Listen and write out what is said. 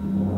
嗯